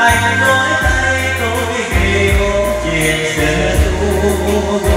Anh nói tay tôi về câu chuyện xưa